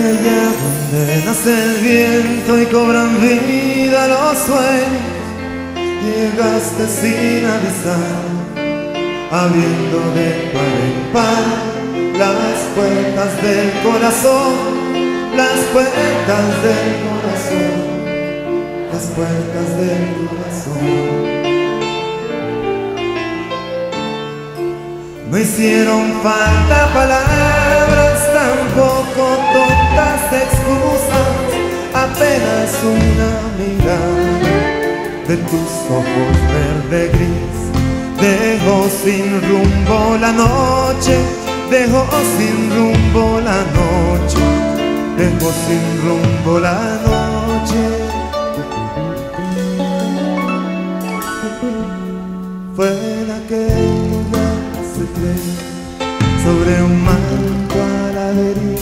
allá donde nace el viento y cobran vida los sueños, llegaste sin avisar, abriendo de par en par las puertas del corazón, las puertas del corazón, las puertas del corazón. No hicieron falta palabras, de tus ojos verde gris. Dejó sin rumbo la noche, dejó sin rumbo la noche, dejó sin rumbo la noche. Fue en aquel lugar secreto, sobre un manto a la deriva,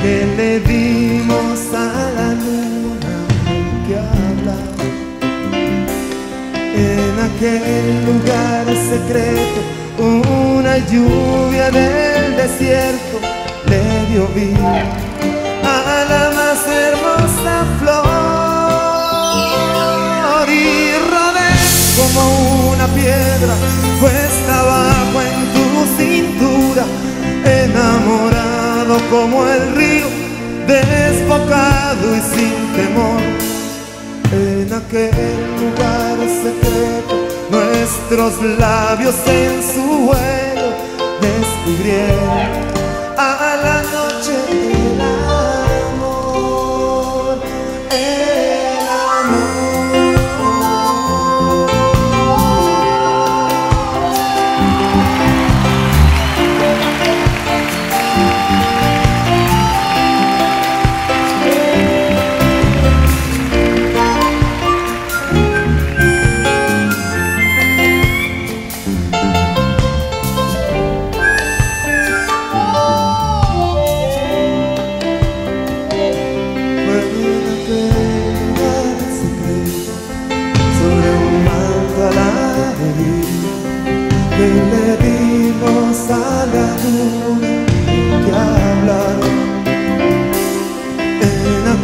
que le dimos a la En aquel lugar secreto, una lluvia del desierto le dio vida a la más hermosa flor y rodé como una piedra puesta abajo en tu cintura, enamorado como el río, desbocado y sin temor. Aquel lugar secreto, nuestros labios en su vuelo descubrieron a la noche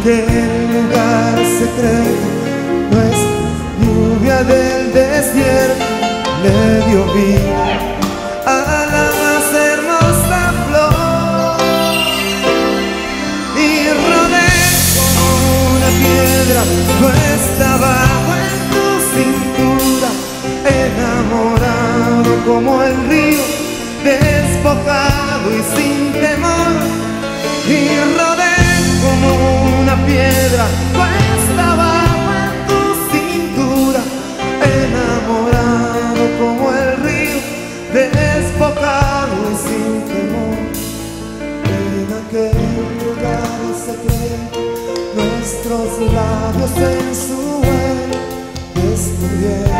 En aquel lugar secreto, nuestra lluvia del desierto. Le dio vida a la más hermosa flor. Y rodé como una piedra puesta abajo en tu cintura, enamorado como el río, despojado y sin temor, y piedra puesta abajo en tu cintura, enamorado como el río, despojado y sin temor. En aquel lugar secreto, nuestros labios en su vuelo descubrieron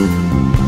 Música